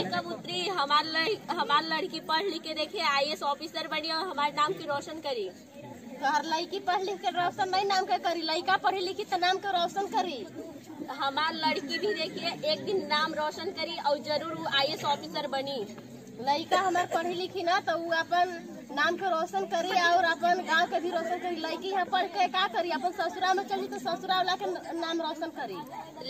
एक कबूतरी हमारे लड़- हमार लड़की पढ़ लिख के देखे आई ऑफिसर बनी और हमारे नाम की रोशन करी। तोहर लड़की पढ़ लिख के रोशन नहीं नाम के करी लड़का पढ़ी लिखी तो नाम के रोशन करी। हमार लड़की भी देखिए एक दिन नाम रोशन करी और ज़रूर वो आई ऑफिसर बनी। लड़का हमार पढ़ी लिखी ना तो वो अपन नाम के रोशन करी और अपन गाँव के भी रोशन करी। लड़की यहाँ पढ़ के का करी? अपन ससुराल में चली तो ससुराल वाला के नाम रोशन करी।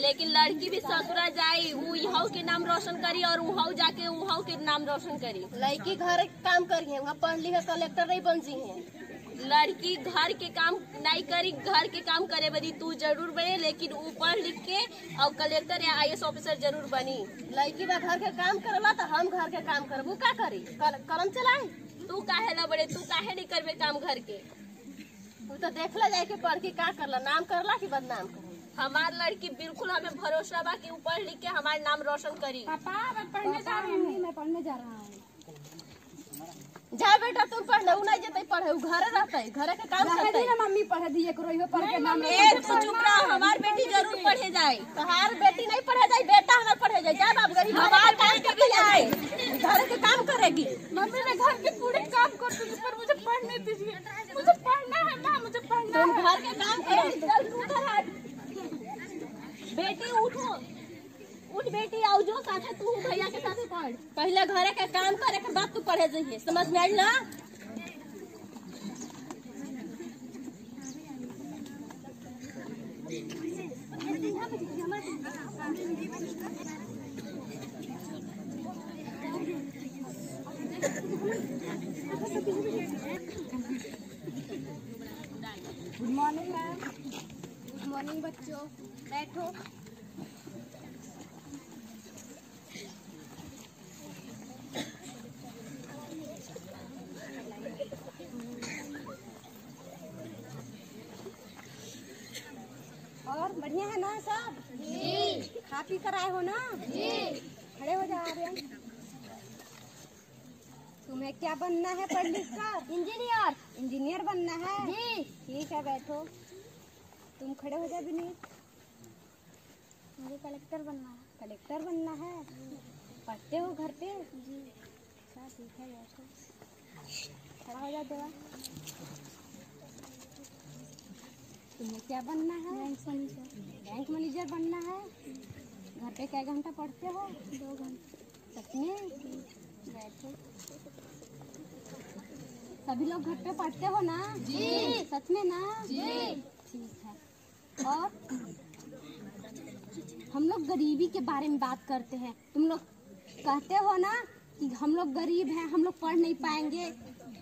लेकिन लड़की भी ससुरा जाई वो यहाँ के नाम रोशन करी और वहाँ जाके वहाँ के नाम रोशन करी। लड़की घर काम करी है वहाँ पढ़ लिखे कलेक्टर नहीं बन जी है। लड़की घर के काम नहीं करी घर के काम करे बनी तू ज़रूर बने लेकिन वो पढ़ लिख के और कलेक्टर या आई ऑफिसर ज़रूर बनी। लड़की बा घर के काम करला तो हम घर के काम करबू का करी? कल- कलम चलाई तू काहे ना बड़े तू काहे नहीं करबे काम घर के? तू तो देखला जाए के पढ़ के का करला नाम करला कि बदनाम करला? हमार लड़की बिल्कुल हमें भरोसा बा कि पढ़ लिख के हमारे नाम रोशन करी। पापा मैं पढ़ने जा रही हूँ। मैं पढ़ने जा रहा हूँ। जा बेटा तुम पढ़ने उ नहीं जते पढ़े घरे रहते घरे के काम करते। ना मम्मी पढ़े दिए करो इहो पढ़ के नाम ए तू चुप रह हमार बेटी ज़रूर पढ़े जाए। तोहार बेटी नहीं पढ़े जाए बेटा हमार पढ़े जाए। जा बाप गरीब हमार काम के भी जाए घर के काम करेगी। मम्मी मैं घर के पूरे काम करती हूँ पर मुझे पढ़ने दीजिए। मुझे पढ़ना है ना मुझे पढ़ना है। घर के काम करेगी चल तू बेटी उठो। उठ बेटी आओ जो साथे तू भैया के साथे पढ़। पहले घरे के काम करे के बाद तू पढ़े जाइए। समझ में आई ना? Good morning ma'am good morning बच्चों. बैठो और बढ़िया है ना सब जी खा पी कर आए हो ना जी खड़े हो जाओ आर्यन तुम्हें क्या बनना है पढ़ लिख कर इंजीनियर। इंजीनियर बनना है? जी। ठीक है बैठो। तुम खड़े हो जाओ विनीत। मुझे कलेक्टर बनना है। कलेक्टर बनना है? पढ़ते हो घर पे? जी। अच्छा ठीक है बैठो। खड़ा हो जाओ देवा। तुम्हें क्या बनना है? Bank manager. बैंक मैनेजर बनना है? घर पे क्या घंटा पढ़ते हो? दो घंटे। सच में बैठो। सभी लोग घर पे पढ़ते हो ना? जी। सच में ना? जी। ठीक है। और? हम लोग गरीबी के बारे में बात करते हैं। तुम लोग कहते हो ना कि हम लोग गरीब हैं हम लोग पढ़ नहीं पाएँगे।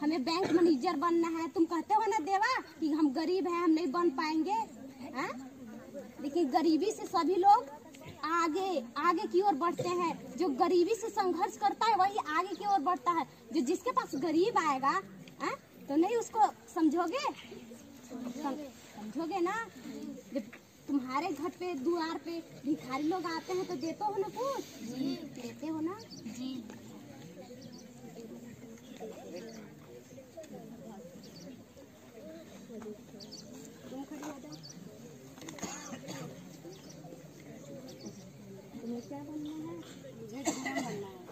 हमें बैंक मैनेजर बनना है। तुम कहते हो ना देवा कि हम गरीब हैं हम नहीं बन पाएँगे? हैं? लेकिन गरीबी से सभी लोग आगे आगे की ओर बढ़ते हैं। जो गरीबी से संघर्ष करता है वही आगे की ओर बढ़ता है। जो जिसके पास गरीब आएगा हैं? तो नहीं उसको समझोगे? समझोगे ना? जब तुम्हारे घर पे द्वार पे भिखारी लोग आते हैं तो देते हो ना कुछ? देते हो ना? जी तुम खड़ी हो जाओ तुम्हें क्या बनना है मुझे डॉक्टर बनना है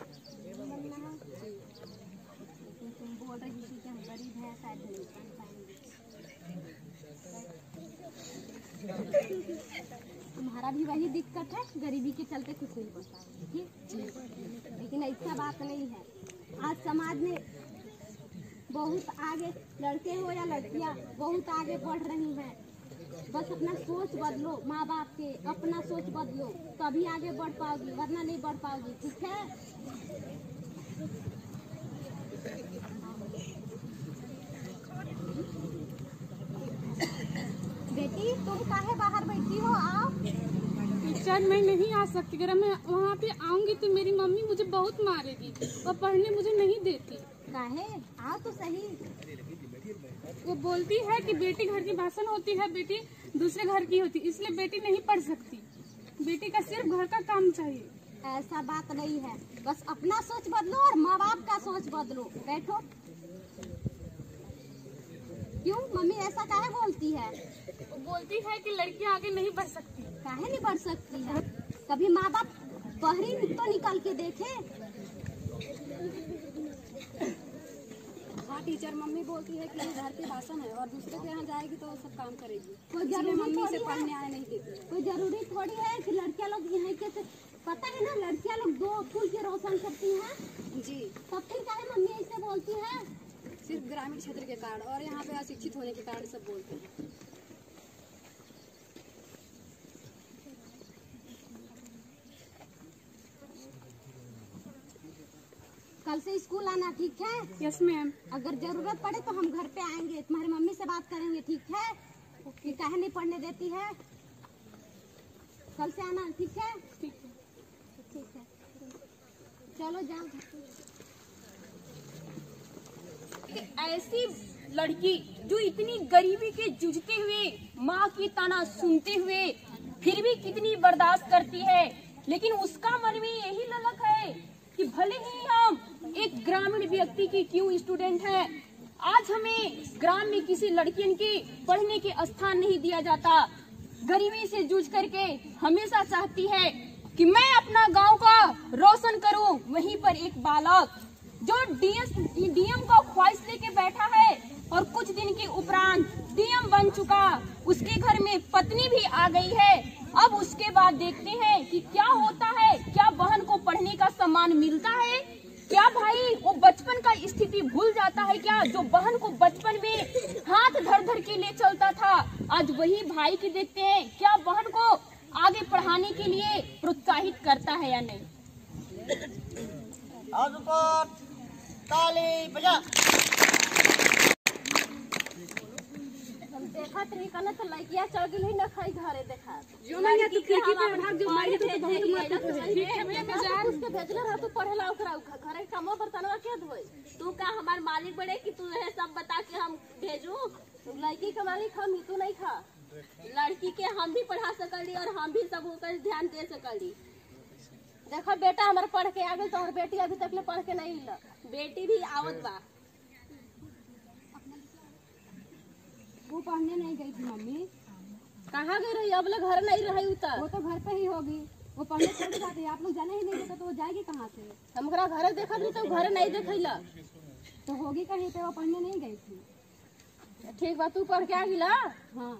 बनना है लेकिन तुम बोल रही थी कि हम गरीब हैं शायद नहीं बन पाएँगे तुम्हारा भी वही दिक्कत है, गरीबी के चलते कुछ नहीं पाएँगे ठीक? लेकिन ऐसा बात नहीं है। आज समाज में बहुत आगे लड़के हो या लड़कियाँ बहुत आगे बढ़ रही हैं, बस अपना सोच बदलो माँ बाप के, अपना सोच बदलो, तभी आगे बढ़ पाओगी, वरना नहीं बढ़ पाओगी, ठीक है? बेटी, तुम काहे बाहर बैठी हो? आओ। टीचर मैं नहीं आ सकती। अगर मैं वहाँ पे आऊँगी तो मेरी मम्मी मुझे बहुत मारेगी और पढ़ने मुझे नहीं देती। काहे? आओ तो सही। वो बोलती है कि बेटी घर की भाषण होती है बेटी दूसरे घर की होती इसलिए बेटी नहीं पढ़ सकती। बेटी का सिर्फ़ घर का काम चाहिए। ऐसा बात नहीं है। बस अपना सोच बदलो और माँ बाप का सोच बदलो। बैठो। क्यों? मम्मी ऐसा काहे बोलती है? वो बोलती है कि लड़कियाँ आगे नहीं बढ़ सकती। काहे नहीं बढ़ सकती है? कभी माँ बाप बहरी तो निकल के देखे? हाँ टीचर मम्मी बोलती है कि ये घर के भाषण है और दूसरे के यहाँ जाएगी तो सब काम करेगी। कोई ज़रूरी मम्मी से। पढ़ने आने नहीं देती। कोई ज़रूरी थोड़ी है कि लड़कियाँ लोग यहाँ के पता है ना लड़कियाँ लोग दो फूल के रोशन करती हैं? जी। तब फिर काहे मम्मी ऐसे बोलती है? सिर्फ़ ग्रामीण क्षेत्र के कारण और यहाँ पे अशिक्षित होने के कारण सब बोलते हैं। कल से स्कूल आना ठीक है? यस मैम अगर ज़रूरत पड़े तो हम घर पे आएँगे। तुम्हारी मम्मी से बात करेंगे ठीक है? कि काहे नहीं पढ़ने देती है। कल से आना ठीक है? ठीक है। ठीक है। चलो जाओ। ऐसी लड़की जो इतनी गरीबी के जूझते हुए माँ की ताना सुनते हुए फिर भी कितनी बर्दाश्त करती है लेकिन उसका मन में यही ललक है कि भले ही हम एक ग्रामीण व्यक्ति की क्यों स्टूडेंट है? आज हमें ग्राम में किसी लड़कियन के पढ़ने के स्थान नहीं दिया जाता। गरीबी से जूझ करके हमेशा चाहती है कि मैं अपना गाँव का रोशन करूँ। वहीं पर एक बालक जो डीएस, डीएम का ख्वाहिश लेके बैठा है और कुछ दिन के उपरांत डीएम बन चुका। उसके घर में पत्नी भी आ गई है। अब उसके बाद देखते हैं कि क्या होता है। क्या बहन को पढ़ने का सम्मान मिलता है? क्या बचपन का स्थिति भूल जाता है क्या? जो बहन को बचपन में हाथ धर धर के ले चलता था, आज वही भाई की देखते हैं, क्या बहन को आगे पढ़ाने के लिए प्रोत्साहित करता है या नहीं? देखत रही कना तो लड़किया चढ़ गई न खाई घरे देखा। जो नहीं है तो खिड़की पे भाग जो मारी तो बहुत मारते थे। ठीक है मैं जा उसके भेजले रह तू पढ़ेला ओकरा घरे कामो बर्तनवा के धोई तू का हमार मालिक बड़े कि तू यह सब बता के हम भेजू? लड़की के मालिक हम ही तू नहीं खा। लड़की के हम भी पढ़ा सकली और हम भी सब होकर ध्यान दे सकली। देखो बेटा हमारे पढ़ के आ गई तो बेटी अभी तक ले पढ़ के नहीं ला। बेटी भी आवत बा। वो पढ़ने नहीं गई थी मम्मी। कहाँ गई रही? अब लोग घर नहीं रही उतर। वो तो घर पे ही होगी। वो पढ़ने चली जाती है। आप लोग जाने ही नहीं देते तो वो जाएगी कहाँ से? हम घर देखा रही तो घर नहीं देखैला। तो होगी कहीं पे वो पढ़ने नहीं गई थी। ठीक बा तू पढ़ के आ गिला हाँ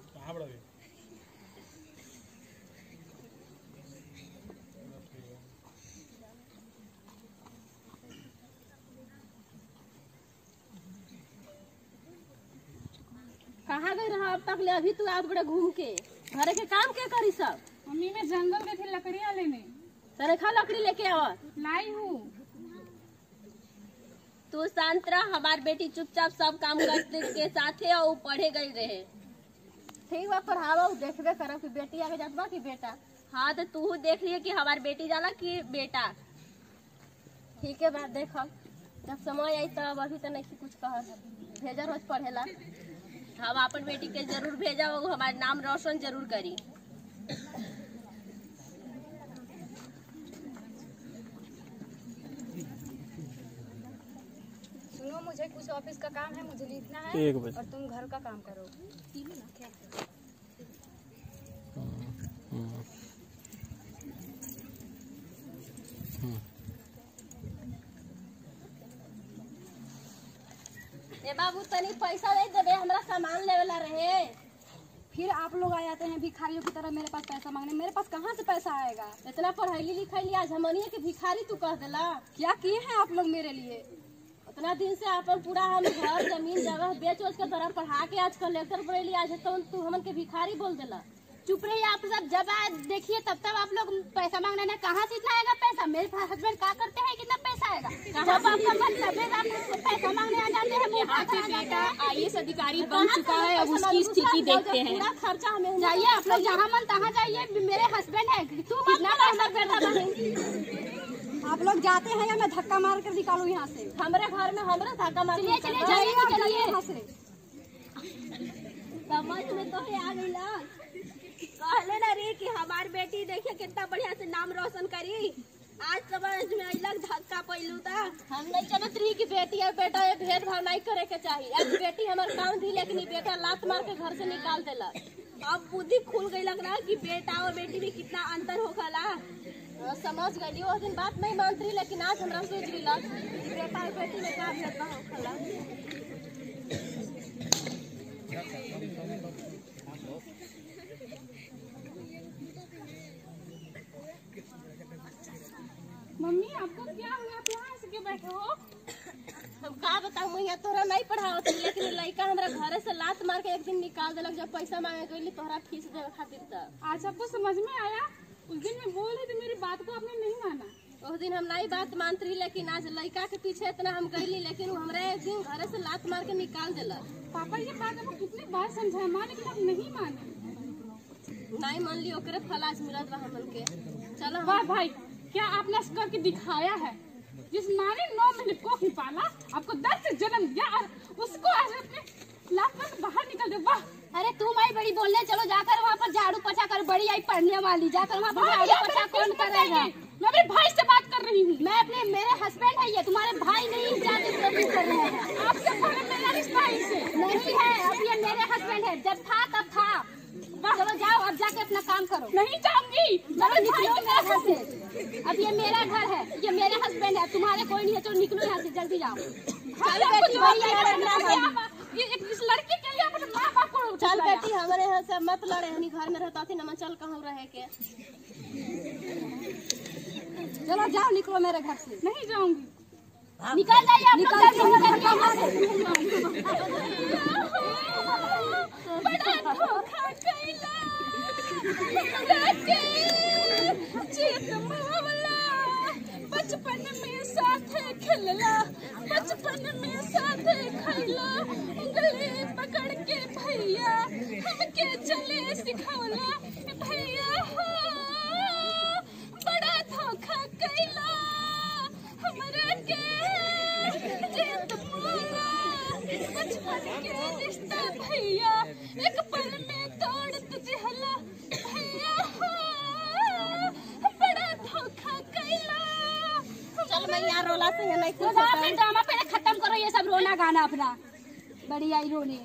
कहाँ गई रहा अब तक ले अभी तू आज बड़े घूम के। घरे के काम के करी सब? मम्मी मैं जंगल गई थी लकड़ियाँ लेने। तने खा लकड़ी लेके आवा। लाई हूँ। तू शांत रह हमार बेटी चुपचाप सब काम करते के साथ है और पढ़े गई रहे। ठीक बा पढ़ावा उ देखबे करब कि बेटी आगे जात बा कि बेटा। हाँ तो तू देख रही कि हमार बेटी जाला कि बेटा। ठीक है बात देखब। जब समय आई तब अभी तो नहीं कुछ कह भेजा रोज पढ़ेला हम अपन बेटी के ज़रूर भेजा वो हमारे नाम रोशन ज़रूर करी। सुनो मुझे कुछ ऑफ़िस का काम है मुझे लिखना है और तुम घर का काम करो ए बाबू तनी पैसा नहीं देबे, हमरा सामान लेवेला रहे। फिर आप लोग आ जाते हैं भिखारियों की तरह, मेरे पास पैसा मांगने। मेरे पास कहाँ से पैसा आएगा? इतना पढ़ैली लिखैली आज हमनिए के भिखारी तू कह देला। क्या किए हैं आप लोग मेरे लिए? उतना दिन से अपन पूरा हम घर, ज़मीन, जगह बेच उच के तरह पढ़ा के आज कलेक्टर पढ़ेली आज तो तू हमन के भिखारी बोल देला। चुप रहिए आप सब, जब देखिए तब तब आप लोग पैसा मांगने कहाँ से इतना आएगा पैसा? मेरे हस्बैंड क्या करते हैं जब आपका मन लगे आप पैसा मांगने आ जाते हैं यहाँ पे बेटा आई अधिकारी बन चुका है अब उसकी स्थिति देखते हैं पूरा खर्चा हमें जाइए आप लोग जहाँ मन तहाँ जाइए मेरे हस्बैंड है तू कितना पैसा पैसा आप लोग जाते हैं या मैं धक्का मार कर निकालू यहाँ से? हमारे घर में हमारे धक्का मार चलिए चलिए चलिए। यहाँ से समझ में तो है आ गई कहले ना रे कि हमार बेटी देखिए कितना बढ़िया से नाम रोशन करी। आज समझ में अइलक धक्का पैलू था। हम नहीं जानत रही कि बेटी और बेटा ये भेदभाव नहीं करे के चाहिए। अब बेटी हमारे काम थी लेकिन बेटा लात मार के घर से निकाल देला। अब बुद्धि खुल गई लग रहा कि बेटा और बेटी में कितना अंतर हाँ, समझ गई वो दिन बात नहीं मानती लेकिन आज हमरा सोच गिला कि बेटा और बेटी में का भेदभाव होखला मम्मी आपको क्या हुआ? आप यहाँ से क्यों बैठे हो? हम का बताऊँ? मैं यहाँ तोहरा नहीं हई, लेकिन लड़का हमरा घरे से लात मार के एक दिन निकाल देलक जब पैसा मांगे गई तोहरा फ़ीस देवे खातिर तब आज आपको समझ में आया? उस दिन मैं बोल रही थी मेरी बात को आपने नहीं माना। उस दिन हम नहीं बात मानत रही लेकिन आज लड़का के पीछे इतना हम गईली लेकिन हमरा एक दिन घर से लात मार के निकाल देलक। पापा ये बात आपको कितनी बार समझाया? माँ लेकिन आप नहीं माने। नहीं मान ली ओकरे फल आज मिलत रहा हमन के। चलो भाई। क्या आपने करके दिखाया है? जिस माँ ने नौ महीने को ही पाला आपको दस से जन्म दिया और उसको आज अपने में बाहर निकल दे। वाह! अरे तुम आई बड़ी बोलने चलो जाकर वहाँ पर झाड़ू पोछा कर बड़ी आई पढ़ने वाली जाकर वहाँ पर झाड़ू पोछा कौन करेगा मैं अपने भाई से बात कर रही हूँ। मैं अपने मेरे हस्बैंड है ये तुम्हारे भाई नहीं जाते कर रहे हैं? आपसे पहले मेरा रिश्ता इसे नहीं है अब ये मेरे हस्बैंड है जब था तब था। चलो जाओ अब जाके अपना काम करो। नहीं जाऊँगी चलो निकलो मेरे घर से। अब ये मेरा घर है ये मेरे हस्बैंड है तुम्हारे कोई नहीं है चलो निकलो यहाँ से जल्दी जाओ। चलो बेटी बड़ी आई पढ़ने वाली ये एक इस लड़की के लिए अपने माँ बाप को चल बेटी हमारे यहाँ से मत लड़े हनी घर में रहता थी न चल कहूँ रहे के। चलो जाओ निकलो मेरे घर से। नहीं जाऊँगी। निकल जाइए निकल से बड़ा धोखा कैला बचपन में साथे खेलला, बचपन में साथे खैला उंगली पकड़ के भैया हमके चले सिखौला भैया हो, बड़ा धोखा अपना बड़ी आई रोने